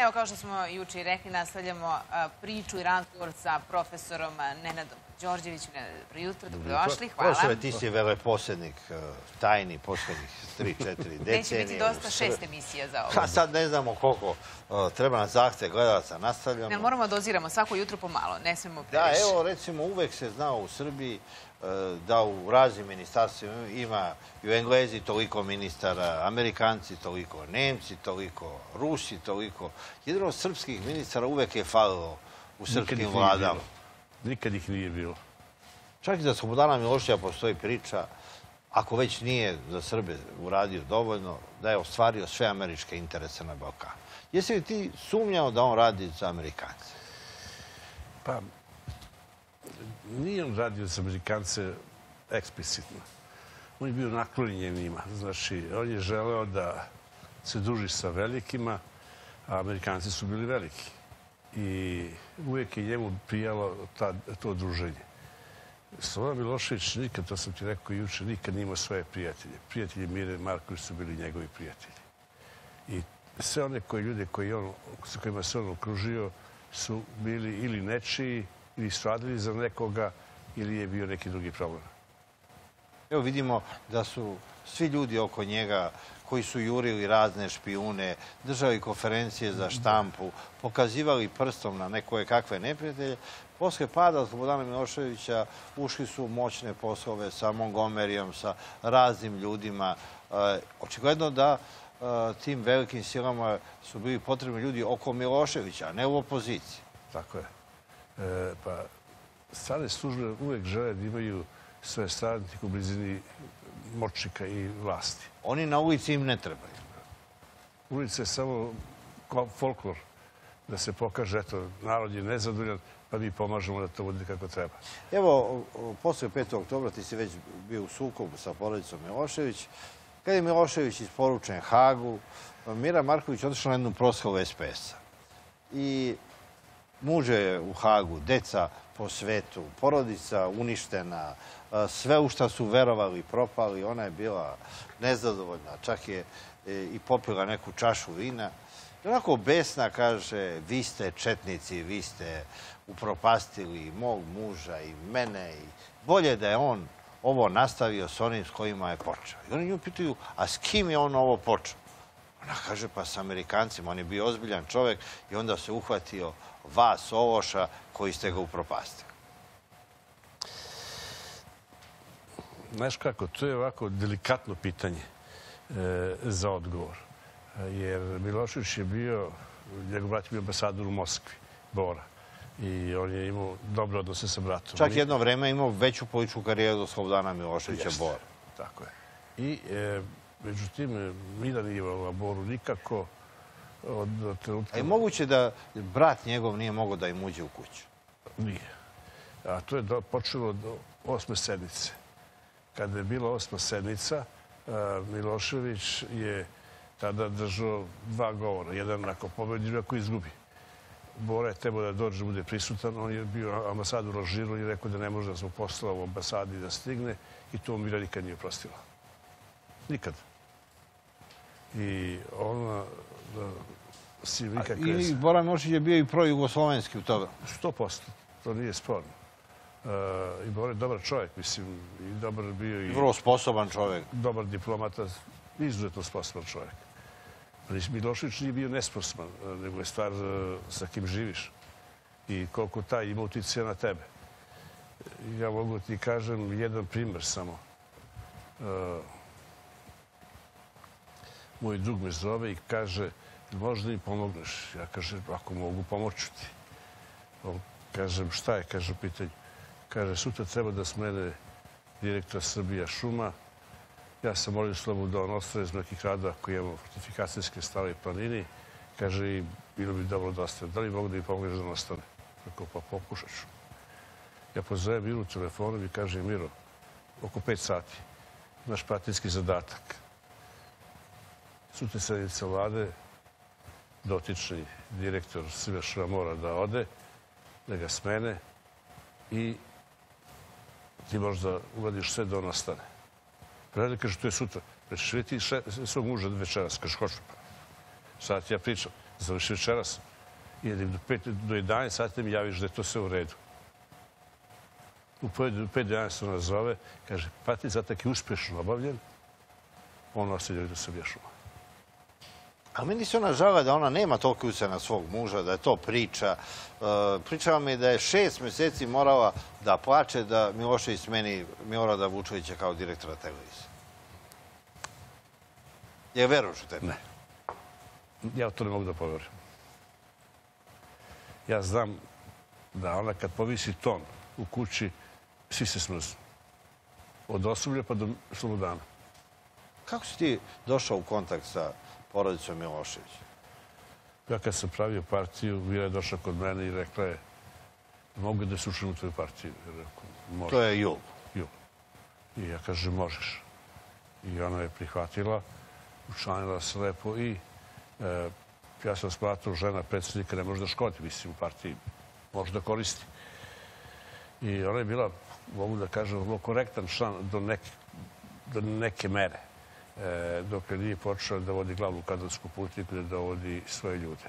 Evo, kao što smo juče i rekli, nastavljamo priču i razgovor sa profesorom Nenadom Đorđevićem. Dobro jutro, dobrodošli, hvala. Profesore, ti si veleposednik, tajni, poslednjih 3-4 decenije. Neće biti dosta šest emisija za ovo. Pa sad ne znamo koliko treba na zahte gledalaca, nastavljamo. Ne, moramo doziramo svako jutro pomalo, ne smemo previše. Da, evo, recimo, uvek se znao u Srbiji da u raznim ministarstvima ima i u Englezi toliko ministara, Amerikanci toliko, Nemci toliko, Rusi toliko. Jedino srpskih ministara uvek je falilo u srpskim vladama. Nikad ih nije bilo. Čak i za Slobodana Milošća postoji priča, ako već nije za Srbe uradio dovoljno, da je ostvario sve američke interese na Balkanu. Jesi li ti sumnjao da on radi za Amerikance? Pa, nije on radio za Amerikance eksplicitno. On je bio naklonjen njima. Znači, on je želeo da se druži sa velikima, a Amerikanci su bili veliki. I uvijek je njemu prijalo to druženje. Slobodan Milošević nikad, to sam ti rekao juče, nikad nije imao svoje prijatelje. Prijatelji Mire Marković su bili njegovi prijatelji. I sve one koje ljude sa kojima se on okružio su bili ili nečiji, ili su radili za nekoga, ili je bio neki drugi problem. Evo vidimo da su svi ljudi oko njega koji su jurili razne špijune, držali konferencije za štampu, pokazivali prstom na nekoje kakve neprijatelje. Posle pada Slobodana Miloševića ušli su moćne poslove sa Montgomeryom, sa raznim ljudima. Očigledno da tim velikim silama su bili potrebni ljudi oko Miloševića, a ne u opoziciji. Tako je. Pa, strane službe uvek žele da imaju svoje stranike u blizini moćnika i vlasti. Oni na ulici im ne trebaju. Ulica je samo folklor da se pokaže, eto, narod je nezadovoljan, pa mi pomažemo da to bude kako treba. Evo, posle 5. oktobra ti si već bio u sukobu sa porodicom Milošević. Kad je Milošević isporučen Hagu, Mira Marković otišla na jednu proslavu SPS-a. I muže je u Hagu, deca po svetu, porodica uništena, sve u šta su verovali propali, ona je bila nezadovoljna, čak je i popila neku čašu vina. I onako besna kaže, vi ste četnici, vi ste upropastili mog muža i mene. I bolje da je on ovo nastavio s onim s kojima je počeo. I oni nju pitaju, a s kim je on ovo počeo? Ona kaže, pa s Amerikancima. On je bio ozbiljan čovek i onda se uhvatio vas, ovoša, koji ste ga upropastili. Znaš kako, to je ovako delikatno pitanje za odgovor. Jer Milošević je bio, njegov brat je bio ambasador u Moskvi, Bora. I on je imao dobre odnose sa bratom. Čak jedno vreme imao veću političku karijeru od Slobodana Miloševića Bora. Tako je. I, međutim, Milan nije imao Boru nikako od trenutka... A je moguće da brat njegov nije mogao da im uđe u kuću? Nije. A to je počelo do osme sedmice. Kada je bila osma sedmica, Milošević je tada držao dva govora. Jedan ako pobedi, ako izgubi. Bora je trebao da dođe, bude prisutan. On je bio ambasador u Alžiru i rekao da ne može da zbog posla u ambasadi da stigne i to Mira nikad nije prostila. Nikad. I ona... I Bora Milošić je bio i pro-jugoslovenski u toga. Sto posto. To nije sporno. I Bora je dobar čovjek, mislim. I dobar bio i... Vrlo sposoban čovjek. Dobar diplomata. Izuzetno sposoban čovjek. Milošević nije bio nesposoban, nego je stvar sa kim živiš. I koliko taj ima uticija na tebe. Ja mogu ti kažem jedan primjer samo. Moj drug me zove i kaže možda mi pomogneš. Ja kažem, ako mogu, pomoću ti. Kažem, šta je, kaže, pitanje. Kaže, sutra treba da smene direktora Srbija šuma. Ja sam molio slobu da on iz nekih rada koji imamo fortifikacijske stave i planini. Kaže, i bilo bi dobro da ostane. Da li mogu da mi pomogneš da on ostane? Tako, pa pokušat ću. Ja pozovem Miru telefonom i kažem, Miro, oko pet sati, imaš pratinski zadatak. Sutra sednica vlade, dotični direktor šuma mora da ode, da ga smene i ti možda uradiš sve da on ostane. Preda kaže, to je sutra. Prečeš li ti svog muža večeras? Kaže, hoću. Sad ja pričam. završi večeras. I do, 5, do 11 sati mi javiš da je to sve u redu. U 5 do 11 ona zove, kaže, pati zatak je uspješno obavljen, on ostavlja da se objašnjava. A meni se ona žala da ona nema toliko uce na svog muža, da je to priča. E, pričala mi da je šest mjeseci morala da plače da Milošević smeni Milorada Vučovića kao direktora televizije. Je veruš u te? Ne. Ja to ne mogu da poverujem. Ja znam da ona kad povisi ton u kući, svi se smrzu. Od osoblja pa do slobodana. Kako si ti došao u kontakt sa porodicom Milošević? Ja kad sam pravio partiju, Vira je došla kod mene i rekla je mogu da se učinu u tvoju partiju. Može. To je Jul. Jul. I ja kažem, možeš. I ona je prihvatila, učlanila se lepo i e, ja sam smatrao žena predsjednika ne može da škodi, mislim, u partiji može da koristi. I ona je bila, mogu da kažem, vrlo korektan član do neke, do neke mere. E, dok nije počeo da vodi glavnu kadrovsku politiku da dovodi svoje ljude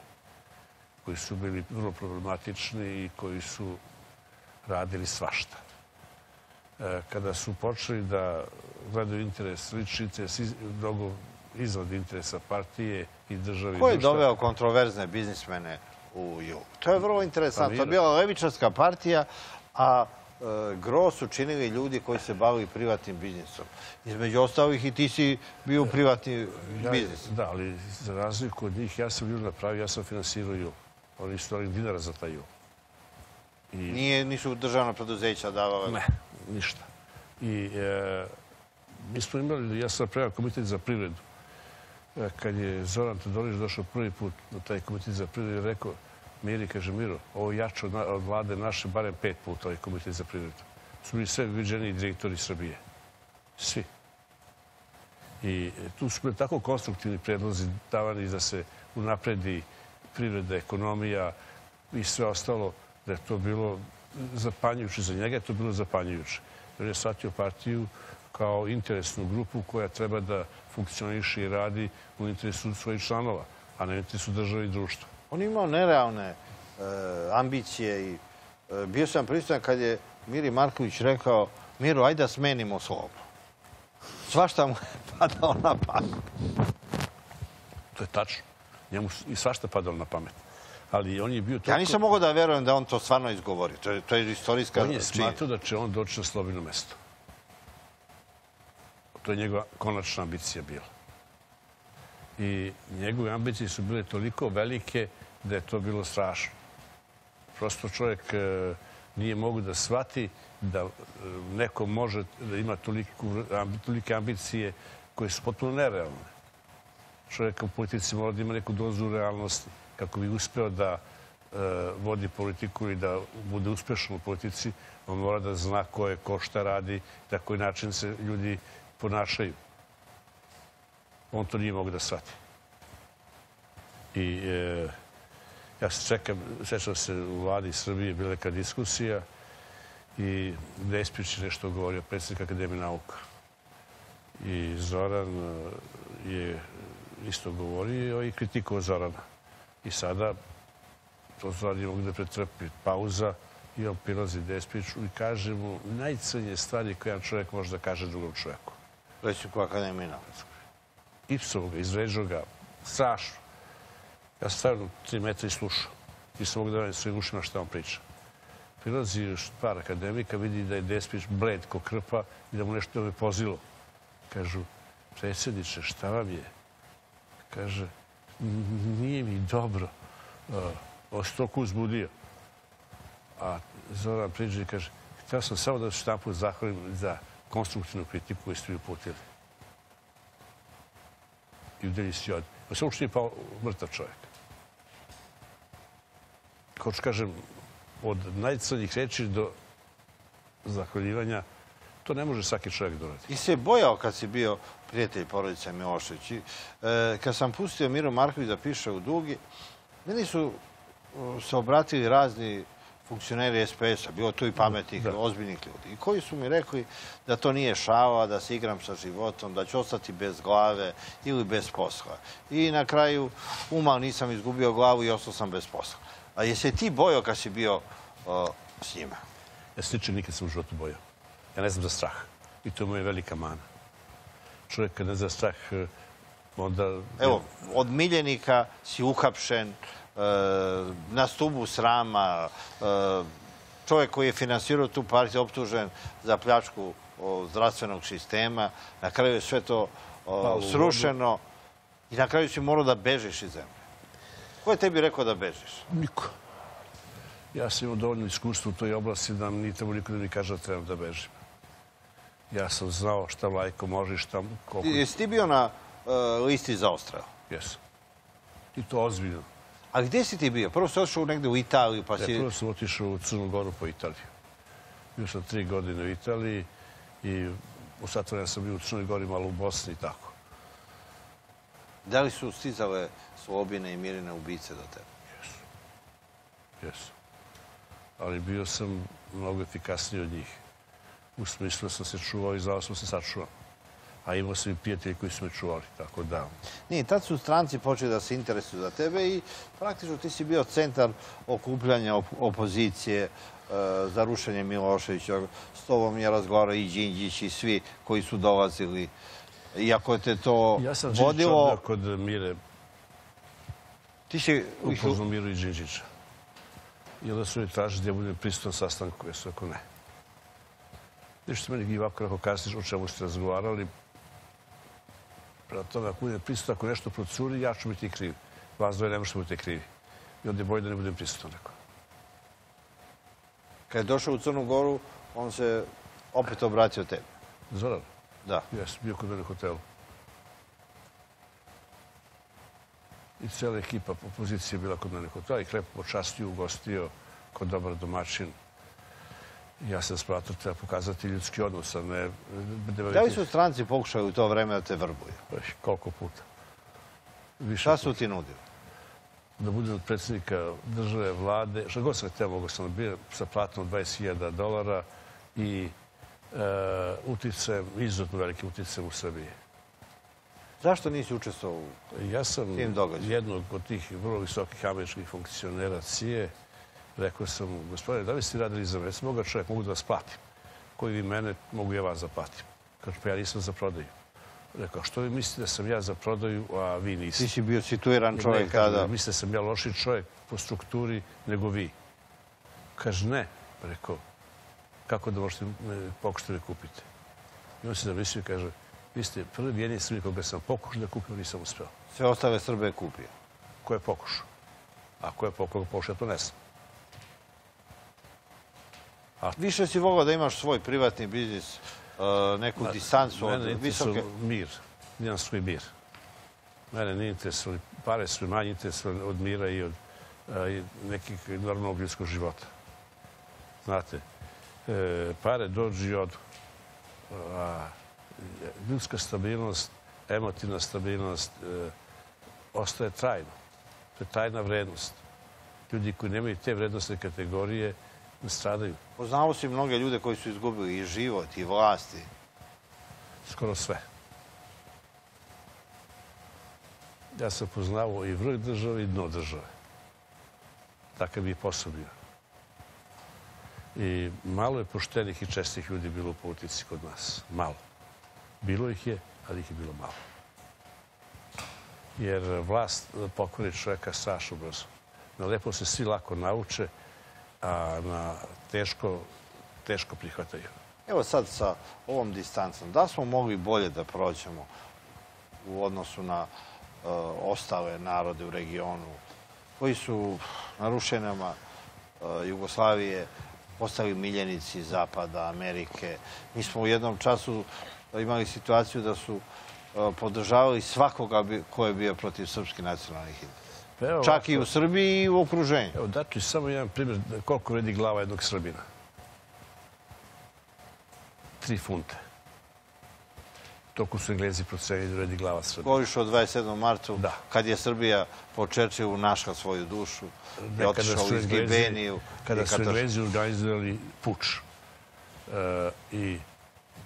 koji su bili vrlo problematični i koji su radili svašta. E, kada su počeli da gledaju interes, lični interes, mnogo izvod interesa partije i države. Ko je doveo kontroverzne biznismene u jug? To je vrlo interesantno. To je bila levičarska partija, a gro su činili ljudi koji se bavili privatnim biznisom. Između ostalih i ti si bio privatni biznis. Da, ali za razliku od njih, ja sam ljudi napravio, ja sam finansirao ju. Oni su dali dinara za taj ju. Nije, nisu državna preduzeća davala? Ne, ništa. I e, mi smo imali, ja sam napravio komitet za privredu. E, kad je Zoran Todorić došao prvi put na taj komitet za privredu, je rekao, Miri, kaže Miro, ovo jače od, vlade naše, barem pet puta ovaj komitet za privredu. Su bili sve viđeni direktori Srbije. Svi. I tu su bili tako konstruktivni predlozi davani da se unapredi privreda, ekonomija i sve ostalo, da je to bilo zapanjujuće. Za njega je to bilo zapanjujuće. Jer je shvatio partiju kao interesnu grupu koja treba da funkcioniše i radi u interesu svojih članova, a ne u interesu države i društva. On imao nerealne e, ambicije i e, bio sam pristojan kad je Miri Marković rekao Miro, ajde da smenimo slobu. Svašta mu je padalo na pamet. To je tačno. Njemu i svašta padalo na pamet. Ali on je bio Ja nisam mogao da verujem da on to stvarno izgovori. To je, to je istorijska On je smatrao da će on doći na slobino mesto. To je njegova konačna ambicija bila i njegove ambicije su bile toliko velike da je to bilo strašno. Prosto čovjek e, nije mogu da shvati da e, neko može da ima tolike ambicije koje su potpuno nerealne. Čovjek u politici mora da ima neku dozu realnosti kako bi uspeo da e, vodi politiku i da bude uspešan u politici, on mora da zna ko je, ko šta radi, na koji način se ljudi ponašaju on to nije mogu da shvati. I e, ja se čekam, sećam se u vladi Srbije, bila neka diskusija i Despić je nešto govorio, predsjednik Akademije nauka. I Zoran e, je isto govorio i kritikovao Zorana. I sada to Zoran je mogu da pretrpi pauza i on prilazi Despiću i kaže mu najcenije stvari koje jedan čovjek može da kaže drugom čovjeku. Predsjednik Akademije nauka ga, izređao ga, strašno. Ja sam stavio tri metra i slušao. I sam mogu da radim svojim ušima šta on priča. Prilazi par akademika, vidi da je Despić bled ko krpa i da mu nešto je pozilo. Kažu, predsjedniče, šta vam je? Kaže, nije mi dobro. Se toliko uzbudio. A Zoran priđe i kaže, htio sam samo da štampu zahvalim za konstruktivnu kritiku koju ste mi uputili i udeli si od... Pa se uopšte je pao mrtav čovjek. Što kažem, od najcrnjih reči do zahvaljivanja, to ne može svaki čovjek donati. I se bojao kad si bio prijatelj porodice Milošević. E, kad sam pustio Miro Marković da piše u Dugi, meni su se obratili razni funkcioneri SPS-a, bilo tu i pametnih, ozbiljnih ljudi, i koji su mi rekli da to nije šala, da se igram sa životom, da ću ostati bez glave ili bez posla. I na kraju uma nisam izgubio glavu i ostao sam bez posla. A jesi ti bojao kad si bio s njima? Ja se tiče nikad sam u životu bojao. Ja ne znam za strah. I to je moja velika mana. Čovjek kad ne zna strah, eh, onda... Evo, od miljenika si uhapšen, e, na stubu srama, e, čovjek koji je finansirao tu partiju optužen za pljačku zdravstvenog sistema, na kraju je sve to o, u srušeno i na kraju si morao da bežiš iz zemlje. Ko je tebi rekao da bežiš? Niko. Ja sam imao dovoljno iskustva u toj oblasti da ni tamo niko ne mi kaže da trebam da bežim. Ja sam znao šta Vlajko može i šta koliko... Jesi ti bio na e, listi za ostrel? Jesam. I to ozbiljno. A gdje si ti bio? Prvo si otišao negde u Italiju, pa Ja si... prvo sam otišao u Crnu Goru po Italiju. Bio sam tri godine u Italiji i u sat vremena sam bio u Crnoj Gori, malo u Bosni i tako. Da li su stizale Slobine i Mirine ubice do tebe? Jesu. Jesu. Ali bio sam mnogo efikasniji od njih. U smislu sam se čuvao i znao sam se sačuvam. A imao sam i prijatelji koji su me čuvali, tako da... Nije, tad su stranci počeli da se interesuju za tebe i praktično ti si bio centar okupljanja op- opozicije e, za rušenje Miloševića. S tobom je razgovarao i Đinđić i svi koji su dolazili. Iako te to Ja sam vodilo... kod Mire, Ti si upoznao Miru i Đinđića. I onda su mi tražili da budem prisutan sastanku, sam rekao ne. Nešto meni givapka ako kasniš o čemu ste razgovarali. Prema tome, ako budem prisutan, ako nešto procuri, ja ću biti kriv. Vas dvoje ne možete biti krivi. I onda je bolje da ne budem prisutan, kad je došao u Crnu Goru, on se opet obratio tebi. Zoran, Da. sam bio kod mene u hotelu. I cijela ekipa opozicije je bila kod mene hotelu. I lepo počastio, ugostio, kod dobar domaćin. Ja sam smatram treba pokazati ljudski odnos, a ne... Da li su stranci pokušali u to vreme da te vrbuju? Koliko puta? Više Šta su ti nudili? da budem od predsjednika države, vlade, što god sam htio, mogo sam bio sa platom od 20.000 dolara i e, uticajem, izuzetno velikim uticajem u Srbiji. Zašto nisi učestvovao u... Ja sam Tim jednog od tih vrlo visokih američkih funkcionera CIA, rekao sam, mu, gospodine, da li ste radili za mene? Mogu čovjek, mogu da vas platim. Koji vi mene, mogu ja vas da platim. Kaže, pa ja nisam za prodaju. Rekao, što vi mislite da sam ja za prodaju, a vi niste? Ti si bio situiran čovjek tada. Mislite da sam ja loši čovjek po strukturi nego vi. Kaže, ne. Rekao, kako da možete da kupite? I on se zamislio i kaže, vi ste prvi jedini Srbi koga sam pokušao da kupim, nisam uspeo. Sve ostale Srbe je kupio. Ko je pokušao? A ko je pokušao, pokušao, ja to ne znam. Više si volao da imaš svoj privatni biznis, e, neku distancu od visoke... mir. Imam svoj mir. Mene nije pare su manje interesuje od mira i od a, i nekih normalnog ljudskog života. Znate, e, pare dođu i odu. A, ljudska stabilnost, emotivna stabilnost e, ostaje trajno. To je tajna vrednost. Ljudi koji nemaju te vrednostne kategorije ne stradaju. Poznao si mnoge ljude koji su izgubili i život i vlasti. skoro sve. Ja sam poznavao i vrh države i dno države. Takav je posao bio. I malo je poštenih i čestih ljudi bilo u politici kod nas. Malo. Bilo ih je, ali ih je bilo malo. Jer vlast pokori čovjeka strašno brzo. Na lepo se svi lako nauče, a na teško, teško prihvataju. Evo sad sa ovom distancom, da smo mogli bolje da prođemo u odnosu na e, ostale narode u regionu koji su na rušenama e, Jugoslavije postali miljenici Zapada, Amerike. Mi smo u jednom času imali situaciju da su e, podržavali svakoga ko je bio protiv srpskih nacionalnih interesa. Evo Čak i u Srbiji i u okruženju. Evo, daću samo jedan primjer koliko vredi glava jednog Srbina. Tri funte. Toko su Englezi procenili da vredi glava Srbije. Govoriš o 27. martu, Da. kad je Srbija po Čerčevu našla svoju dušu, je otišao u izgibeniju. kada su Englezi organizovali puč. E, I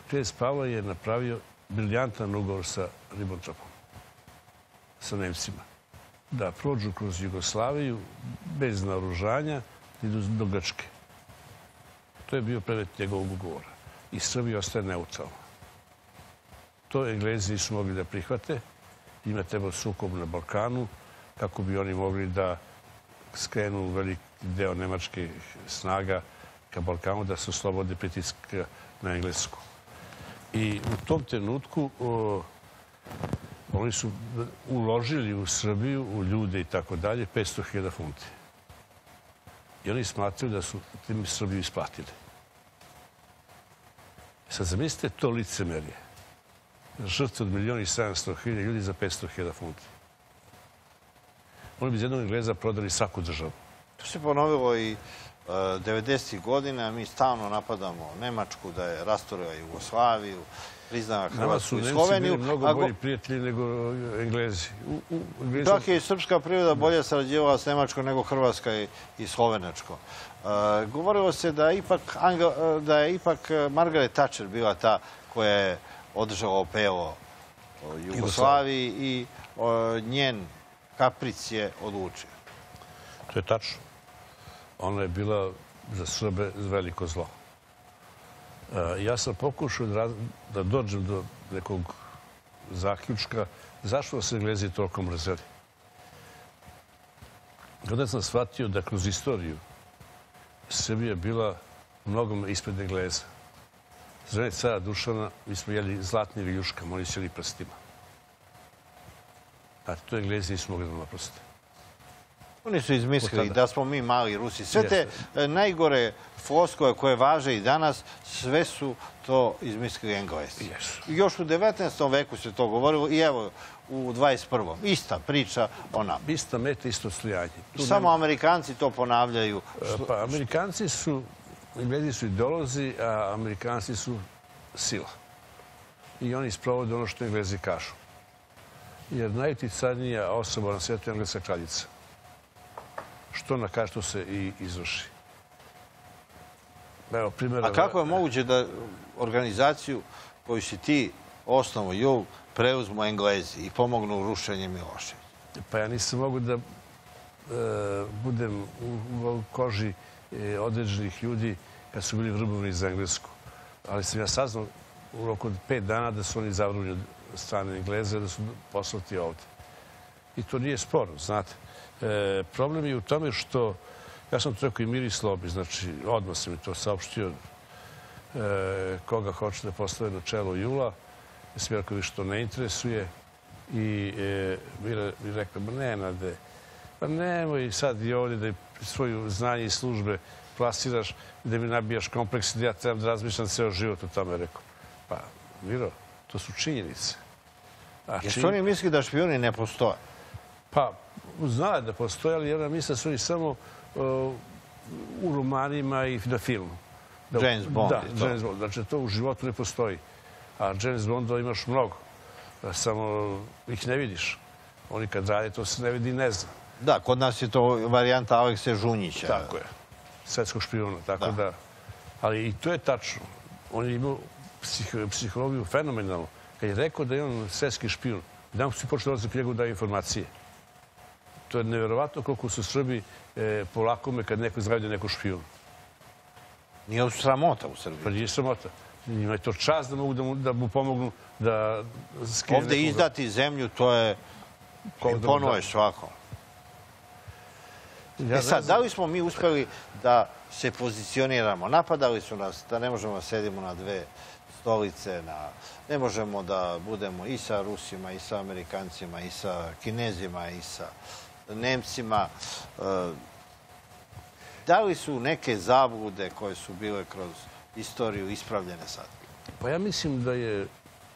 Knez Pavle je napravio briljantan ugovor sa Ribbentropom, sa Nemcima, da prođu kroz Jugoslaviju bez naoružanja i do, Grčke. To je bio predmet njegovog ugovora. I Srbija ostaje neutralna. To Englezi nisu mogli da prihvate. Njima treba sukob na Balkanu kako bi oni mogli da skrenu veliki deo nemačkih snaga ka Balkanu da se oslobode pritiska na Englesku. I u tom trenutku oni su uložili u Srbiju, u ljude i tako dalje, 500.000 funti. I oni smatraju da su tim Srbiju isplatili. Sad zamislite to licemerje. Žrtve od milijona i 700.000 ljudi za 500.000 funti. Oni bi iz jednog Engleza prodali svaku državu. To se ponovilo i e, 90. godina. Mi stalno napadamo Nemačku da je rastorila Jugoslaviju, priznava Hrvatsku i Sloveniju. mnogo bolji prijatelji nego Englezi. U, u, Englezi Čak je i srpska priroda bolje sarađivala s Nemačkom nego Hrvatska i, i Slovenačkom. E, govorilo se da, je ipak, e, da je ipak e, Margaret Thatcher bila ta koja je održala opelo Jugoslaviji i njen kapric je odlučio. To je tačno. Ona je bila za Srbe veliko zlo. E, Ja sam pokušao da, dođem do nekog zaključka zašto se Englezi toliko mrzeli. Onda sam shvatio da kroz istoriju Srbija je bila mnogom ispred Engleza. Za cara Dušana mi smo jeli zlatni viljuškama, oni su jeli prstima. A to Englezi nisu mogli da naproste. Oni su izmislili da smo mi mali Rusi. Sve te e, najgore floskove koje važe i danas, sve su to izmislili Englesi. Još u 19. veku se to govorilo i evo u 21. Ista priča o nama. Ista meta, isto stojanje. Tu Samo Amerikanci to ponavljaju. nema- Pa, Amerikanci su, Englezi su ideolozi, a Amerikanci su sila. I oni sprovode ono što Englezi kažu. Jer najuticanija osoba na svijetu je engleska kraljica. Što ona kaže, to se i izvrši. Evo, primjera... A kako je moguće da organizaciju koju si ti osnovu Jug preuzmu Englezi i pomognu u rušenju Miloševića? Pa ja nisam mogu da e, budem u, koži e, određenih ljudi kad su bili vrbovani za Englesku. Ali sam ja saznao u roku od pet dana da su oni zavrljeni od strane Engleze, da su poslati ovde. I to nije sporno, znate. E, problem je u tome što, ja sam to rekao i Miri Slobi, znači odmah sam mi to saopštio e, koga hoće da postave na čelo Jula. Smjerko više to ne interesuje. I e, Mira mi rekla, ma Nenade, pa nemoj sad i ovdje da svoju znanje i službe plasiraš, da mi nabijaš kompleks, da ja trebam da razmišljam ceo život o tome. Rekao, pa Miro, to su činjenice. Jer čin- su oni mislili da špioni ne postoje. pa, zna da postoje, ali ona misle da su oni samo uh, u romanima i na filmu. Da, James Bond Da, i. James Bond. Znači, to u životu ne postoji. A James Bonda imaš mnogo. Da Samo ih ne vidiš. Oni kad rade, to se ne vidi i ne zna. Da, kod nas je to varijanta Alekse Žunjića. Tako je. Svetskog špijuna. Tako Da. da. Ali i to je tačno. On je imao psih, psihologiju fenomenalnu. Kad je rekao da je on svetski špijun, dan su počeli dolaziti k njegu da informacije. To je nevjerovatno koliko su Srbi e, polakome kad neko izgleda neko špijun. Nije sramota u Pa Srbiji. nije sramota. Njima je to čast da mogu da mu, da mu pomognu da skine Ovde nekoga. izdati zemlju, to je Ko da mu imponuje da. svakom. Ja E sad, da li smo mi uspeli da se pozicioniramo? Napadali su nas da ne možemo da sedimo na dve stolice, na, ne možemo da budemo i sa Rusima, i sa Amerikancima, i sa Kinezima, i sa Nemcima. E, Da li su neke zablude koje su bile kroz istoriju ispravljene sad? Pa ja mislim da je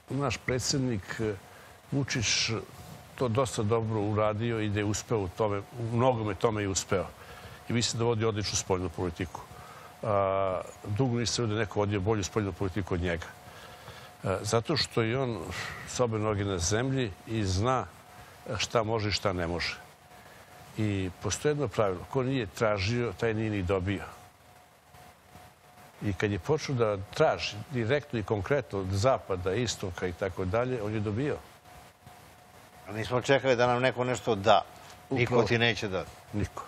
naš predsjednik eh, Vučić to dosta dobro uradio i da je uspeo u tome, u mnogome tome i uspeo. I mislim da vodi odličnu spoljnu politiku. A, dugo nisam da neko vodio bolju spoljnu politiku od njega. E, Zato što je on s obe noge na zemlji i zna šta može i šta ne može. I postoje jedno pravilo. Ko nije tražio, taj nije ni dobio. I kad je počeo da traži direktno i konkretno od zapada, istoka i tako dalje, on je dobio. A nismo čekali da nam neko nešto da. Niko Upravo. ti neće dati. Niko.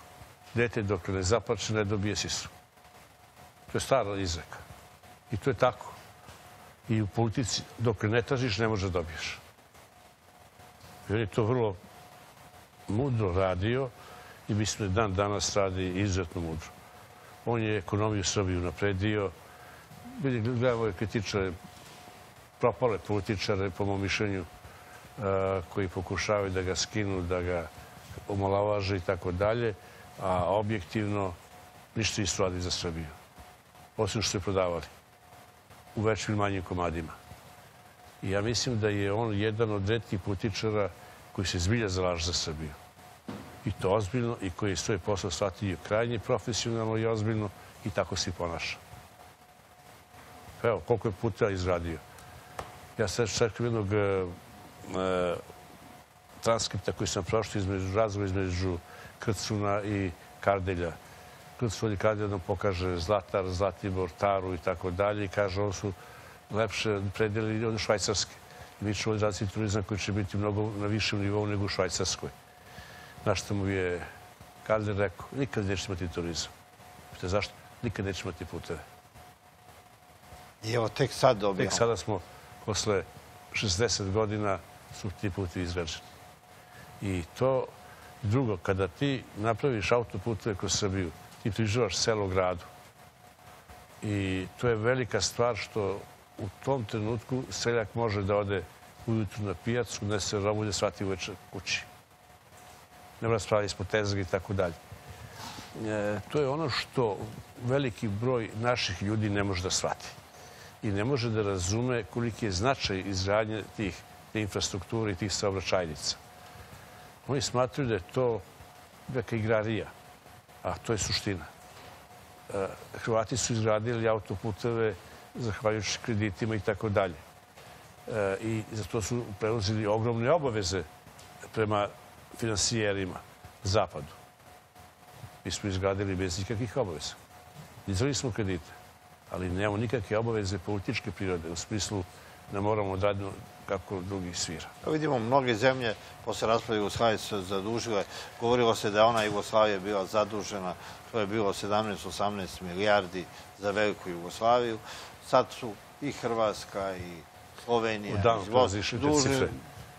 Dete dok ne zaplače, ne dobije sisu. To je stara izreka. I to je tako. I u politici, dok ne tražiš, ne možeš da dobiješ. I on je to vrlo mudro radio i mislim da dan danas radi izuzetno mudro. On je ekonomiju Srbiju napredio. Vidi, gledamo je kritičare, propale političare, po mom mišljenju, a, koji pokušavaju da ga skinu, da ga omalovaže i tako dalje, a objektivno ništa nisu radili za Srbiju. Osim što je prodavali u većim manjim komadima. I ja mislim da je on jedan od redkih političara koji se zbilja zalaže za Srbiju. I to ozbiljno i koji je svoj posao shvatio krajnje profesionalno i ozbiljno i tako se i ponaša. Evo, koliko je puta izradio. Ja sad čekam jednog e, e, transkripta koji sam prošao između razvoja između Krcuna i Kardelja. Krcun i Kardelja nam pokaže Zlatar, Zlatibor, Taru i tako dalje i kaže ovo su lepše predeli od Švajcarske. Mi ćemo razviti turizam koji će biti mnogo na višem nivou nego u Švajcarskoj. Na što mu je Kardelj rekao, nikad neće imati turizam. Pite, zašto? Nikad neće imati puteve. I evo, tek sad dobijamo. Tek sada smo, posle 60 godina, su ti putevi izgrađeni. I to, drugo, kada ti napraviš autoputeve kroz Srbiju, ti približavaš selo gradu. I to je velika stvar što u tom trenutku seljak može da ode ujutru na pijacu, da se robu da svrati uveče kući. Ne mora spravi ispod tezga i tako dalje. E, to je ono što veliki broj naših ljudi ne može da shvati i ne može da razume koliki je značaj izgradnje tih infrastrukture i tih saobraćajnica. Oni smatruju da je to neka igrarija, a to je suština. E, Hrvati su izgradili autoputeve zahvaljujući kreditima i tako dalje. E, I za to su preuzeli ogromne obaveze prema finansijerima, zapadu. Mi smo izgradili bez ikakvih obaveza. Izvali smo kredite, ali nemamo nikakve obaveze političke prirode, u smislu da moramo da radimo kako drugi svira. Evo vidimo, mnoge zemlje posle rasprave Jugoslavije su zadužile. Govorilo se da je ona Jugoslavija bila zadužena, to je bilo 17-18 milijardi za veliku Jugoslaviju. Sad su i Hrvatska i Slovenija. Dužni- cifre.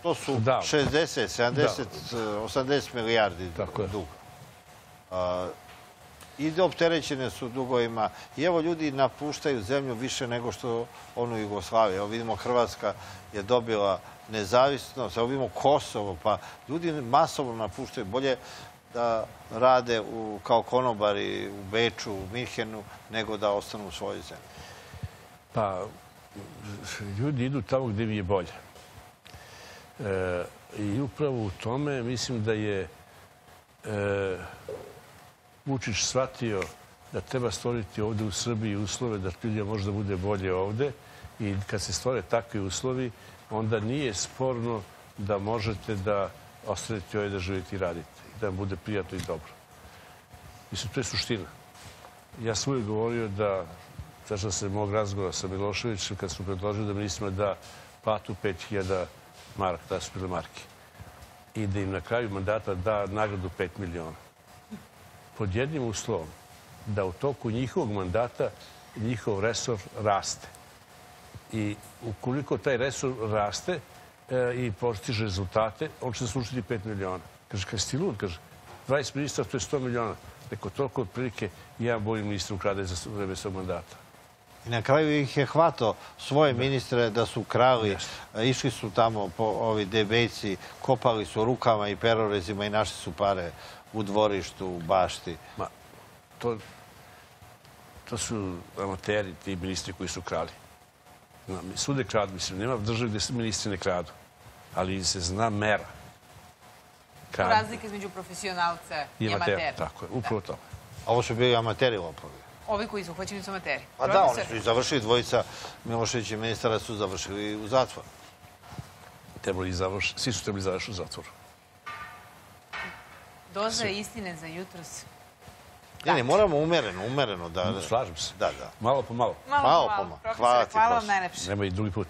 To su Odavno. 60, 70, 80 milijardi duga. I opterećene su dugovima. I evo ljudi napuštaju zemlju više nego što onu Jugoslaviju. Evo vidimo Hrvatska je dobila nezavisnost, evo vidimo Kosovo, pa ljudi masovno napuštaju. Bolje da rade u, kao konobari u Beču, u Minhenu, nego da ostanu u svojoj zemlji. Pa, ljudi idu tamo gde mi je bolje. E, I upravo u tome mislim da je e, Vučić shvatio da treba stvoriti ovde u Srbiji uslove da ljudima može da bude bolje ovde i kad se stvore takvi uslovi, onda nije sporno da možete da ostanete ovdje da živite i radite i da vam bude prijatno i dobro. Mislim, to je suština. Ja sam uvijek govorio da, sećam se mog razgovora sa Miloševićem, kad smo predložili da ministrima da platu 5000 mark, da su bile marke, i da im na kraju mandata da nagradu 5 miliona. Pod jednim uslovom, da u toku njihovog mandata njihov resor raste. I ukoliko taj resor raste e, i postiže rezultate, on će zaslužiti 5 miliona. Kaže, kad si lud, kaže, 20 ministra, to je 100 miliona. Neko toliko otprilike jedan bolji ministar ukrade za vreme svog mandata. I na kraju ih je hvato svoje ministre da su krali, išli su tamo po ovi debejci, kopali su rukama i perorezima i našli su pare u dvorištu, u bašti. Ma, to, to su amateri, ti ministri koji su krali. Na, Sude kradu, mislim, nema države gde se ministri ne kradu. Ali se zna mera. To razlika između profesionalca i, amatera. amatera. Tako je, upravo to. A ovo su bili amateri lopovi. Ovi koji su uhvaćeni su amateri. Pa da, oni su i završili, dvojica Milošević i ministara su završili u zatvor. Trebali završ, svi su trebali završiti u zatvoru. Doza istine za jutros. Ne, ne, moramo umereno, umereno da... Slažem se. Da, da. Malo po malo. Malo po malo. Hvala ti, hvala vam najlepše. Nema i drugi put.